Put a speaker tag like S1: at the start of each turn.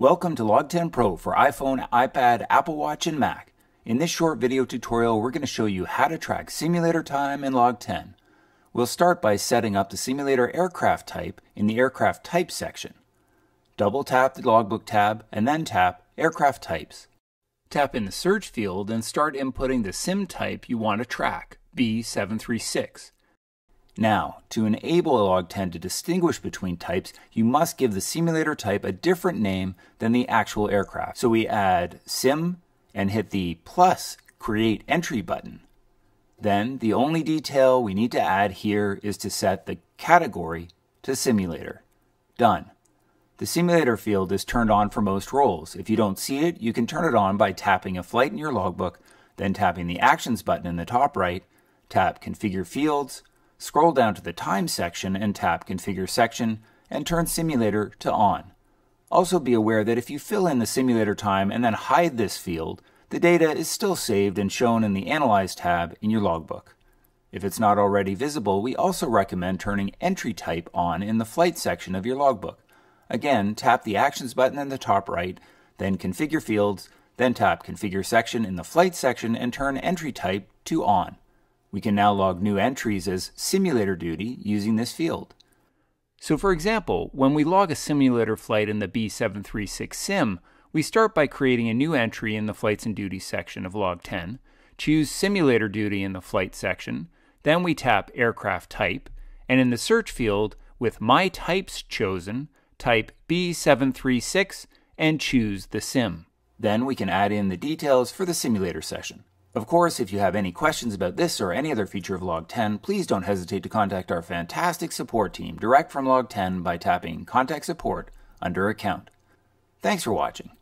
S1: Welcome to LogTen Pro for iPhone, iPad, Apple Watch, and Mac. In this short video tutorial, we're going to show you how to track simulator time in LogTen. We'll start by setting up the simulator aircraft type in the aircraft type section. Double tap the logbook tab and then tap aircraft types. Tap in the search field and start inputting the sim type you want to track, B736. Now, to enable a LogTen to distinguish between types, you must give the simulator type a different name than the actual aircraft. So we add sim and hit the plus create entry button. Then the only detail we need to add here is to set the category to simulator. Done. The simulator field is turned on for most roles. If you don't see it, you can turn it on by tapping a flight in your logbook, then tapping the Actions button in the top right, tap Configure Fields, Scroll down to the Time section and tap Configure Section and turn Simulator to On. Also be aware that if you fill in the simulator time and then hide this field, the data is still saved and shown in the Analyze tab in your logbook. If it's not already visible, we also recommend turning Entry Type on in the Flight section of your logbook. Again, tap the Actions button in the top right, then Configure Fields, then tap Configure Section in the Flight section and turn Entry Type to On. We can now log new entries as simulator duty using this field. So for example, when we log a simulator flight in the B736 sim, we start by creating a new entry in the Flights and Duties section of LogTen, choose Simulator Duty in the Flight section, then we tap Aircraft Type, and in the search field, with My Types chosen, type B736 and choose the sim. Then we can add in the details for the simulator session. Of course, if you have any questions about this or any other feature of LogTen, please don't hesitate to contact our fantastic support team direct from LogTen by tapping Contact Support under Account. Thanks for watching.